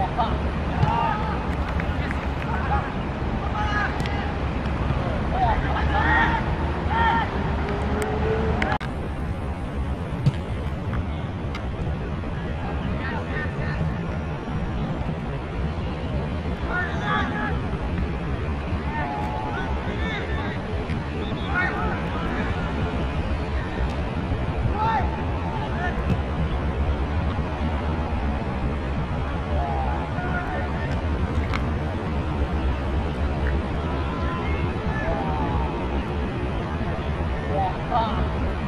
广泛。哇